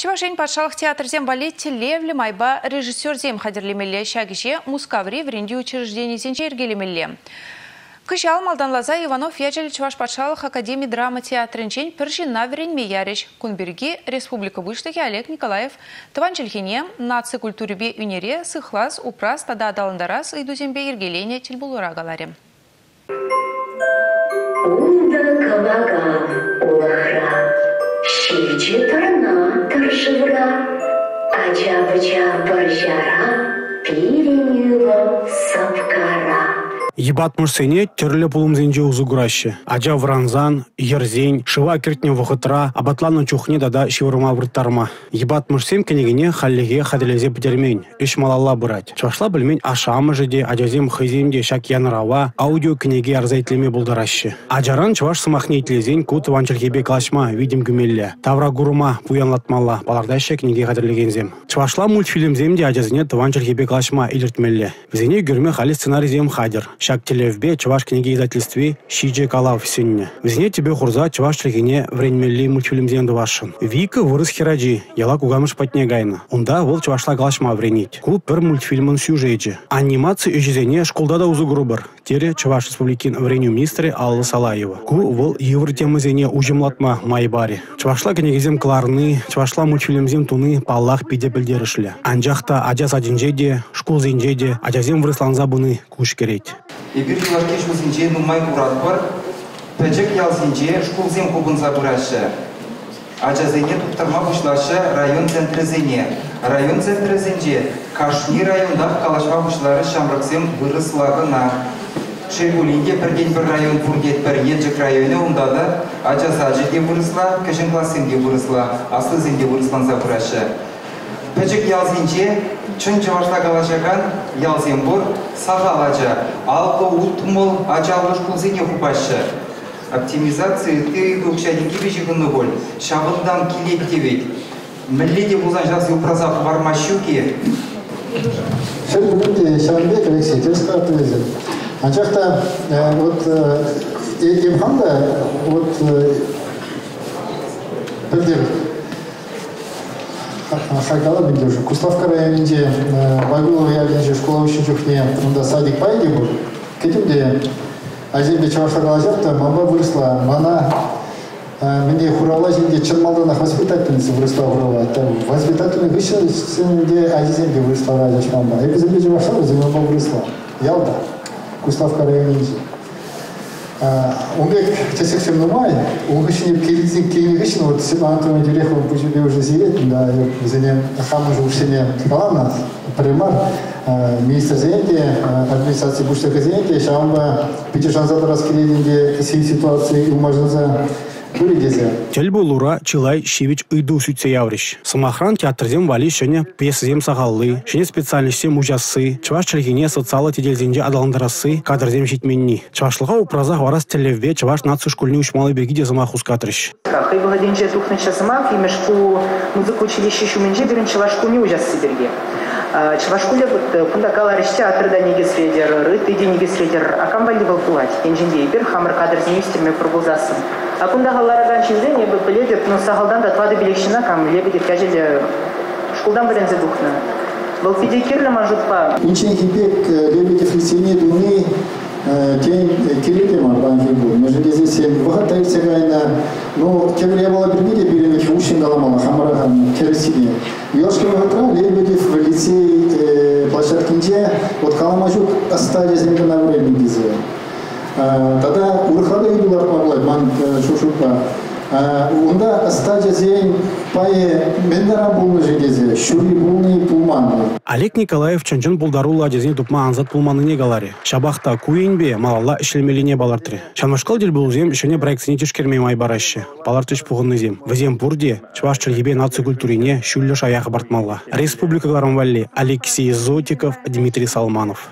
Чевашень патшалық театрзем балет левлі майба режиссерзем хадерлемелі шагише мускаври вренди учреждениесен жергелемелі. Кышал малданлаза Иванов ячелі Чуваш патшалық академии драма театрынчен піршінна веренме яреш. Кунберги Республика Выштахи Олег Николаев Таванчельхине наци культуребе үнере сыхлас упрас тада адалындарас идузембе ергелене тілбулура галаре. Унда пиренюва сапкара. Ебат мұрсене түрлі пулымзенже узу гураще. Ажа вранзан, ерзень, шыва кертне вғытра, абатлану чухне дада шивырма врыттарма. Ебат мұрсем кенегене халлеге хаделезе бідермень, үш малалла бұрать. Чашла білмень ашамы жеде, ажазем хыземде шак янырава, аудио кенеге арзайтлеме бұлдараще. Ажаран чаваш сымахне итлезен кут ванчархебе клашма, видим гүмелле. Тавра гурма пуянлатмалла, балардайше кенеге хадерлегензем. Чавашла мультфильмземде ажазіне тванчархебе клашма илертмелле. Візене гүрме хали сценарийзем хадер шак телевбе чуваш книги издательстве шиже калав сенне. Везне тебе хурза чуваш члегине временли мультфильмзен вашын. Вика вырыс хираджи, яла кугамыш патне гайна. Унда вол чувашла галашма вренить. Ку пір мультфильмын сюжеджи. Анимация үжізене школда да узу грубыр. Тере чуваш республикин вреню министре Алла Салаева. Ку вол евр темызене ужимлатма майбари. Чувашла книгизем кларны, чувашла мультфильмзем туны паллах пиде білдерішлі. Анжақта ажас адинжеде, школ зенжеде, ажазем вырысланза куш керет. Эбир юларкеш музинче нумай курат бар. Пәчек ялсинче школзем кубынса бурашы. Ачазене туптарма бушлашы район центрезене. Район центрезенче Кашни районда калашма бушлары шамраксем вырыслагына. Шегулинге бірден бір район бургет бір енжік районы онда да Ачасажеге вырысла, кішін классенге вырысла, аслы зенге вырысланса бурашы. Пәчек ялзинче чын чавашта калашаган ялзен бур сағалача, алқы ултмол ачалыш кулзене хупашы. Оптимизация ты духшадинки бежігіні бол, шабындан келет девет. Мілледе бұлзан жасы упразақ бармащуки. Шел бүгінде Шамбек Алексей Терскар привезет. А жақта вот емханда вот бірден Хайкала бенде уже Куславка районінде Байгулова ягенже школа үшін жүхне онда садик пайде бұл. Кетімде әжемде чавашта жақта мама выросла, мана мне хурала женде чырмалдана воспитательница выросла хурала. Там воспитательный вышелде әжемде выросла ажаш мама. Эпиземде чавашта мама выросла. Ялда. Куславка районінде. Умбек часексем нумай, угышине келизин кеймегишин вот сен Антон Дюрехов bu жерде уже зиретин да зене хамы же ушене главна примар министр буштака зенде шамба ситуации умажынза Тел лура Чилай Шивич ыйду сүтсе явриш. Самахран театрзем вали шене пьесазем сағаллы, шене специальностем ужасы, чываш чілгене социалы теделзенде адаландарасы, кадрзем житменни. Чывашлыға упразах варас телевбе чываш нацию школьный учмалы бергиде замах ускатрыш. Музыка училище шуменже берін чывашку не ужасы берге. Чывашкуле кунда каларыш театрда негесредер, рыты негесредер, акамбалли был пулать. Енженде бер хамыр кадрзем истерме пробулзасын. Акунда халараган чизде не бы біледіп, но сағалдан да твады білекшіна кам лебедеп кәжелі шкулдан бірензе духна. Бұл педикерлі мажутпа. Инчен хипек лебедев лицене дуни тен кереке мар банки бұл. Между кезесен бұға тайырса гайна, но кемре бала біргеде беремек ушин галамала хамараган кересине. Ёшке ватра лебедев ман шушупа. Унда стадия зейн пае мендара булны жегезе, шури булны пулман. Олег Николаев чанчын булдарула адезин тупма анзат пулманы не галари. Шабахта куинбе малалла ишлемелине балартри. Шамашкал дел булзем ишене проектсине тишкермей май бараще. Балартыш пугынны зем. Вазем бурде чуваш чергебе наци культурине шүлле шаяхы бартмалла. Республика Гларамвалли Алексей Зотиков, Дмитрий Салманов.